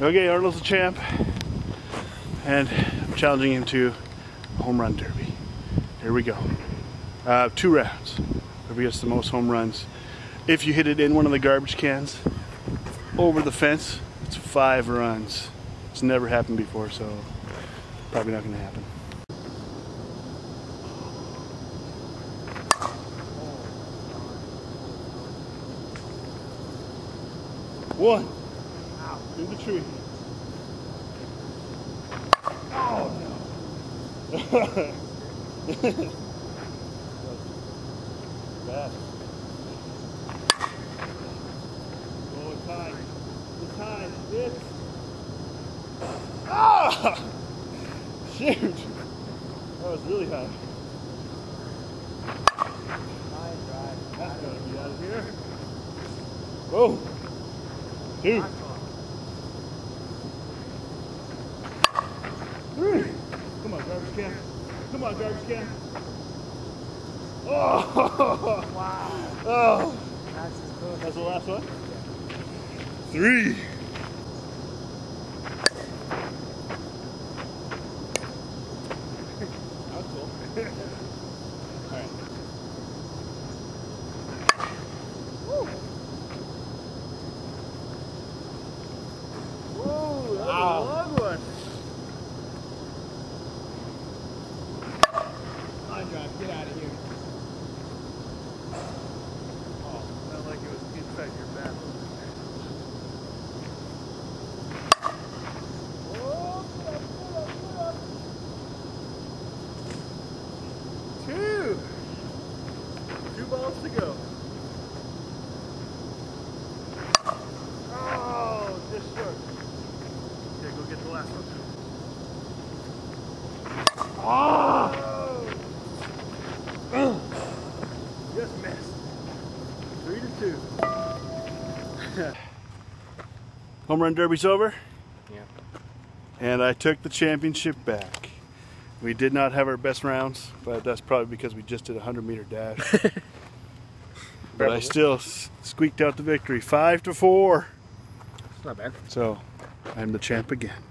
Okay, Arnold's the champ, and I'm challenging him to a home run derby. Here we go. Uh, two rounds. Whoever gets the most home runs. If you hit it in one of the garbage cans over the fence, it's five runs. It's never happened before, so probably not going to happen. One. In the tree. Oh no. Bad. Oh, it's high. It's high. It's. Ah! Shoot! That was really high. That's gotta be out of here. Whoa! Two. Three. Come on, garbage can. Come on, garbage can. Oh! Wow. Oh! That's close. That's the last one? Three. That's cool. Alright. Whoa, that was Wow. a long one. Line drive, get out of here. Oh, not like it was inside your back. Oh, get up, get up, get up. Two. Two balls to go. Oh, just short. Okay, go get the last one. Ah! Just missed. Three to two. Home run derby's over. Yeah. And I took the championship back. We did not have our best rounds, but that's probably because we just did a 100 meter dash. but I still squeaked out the victory. Five to four. It's not bad. So I'm the champ again.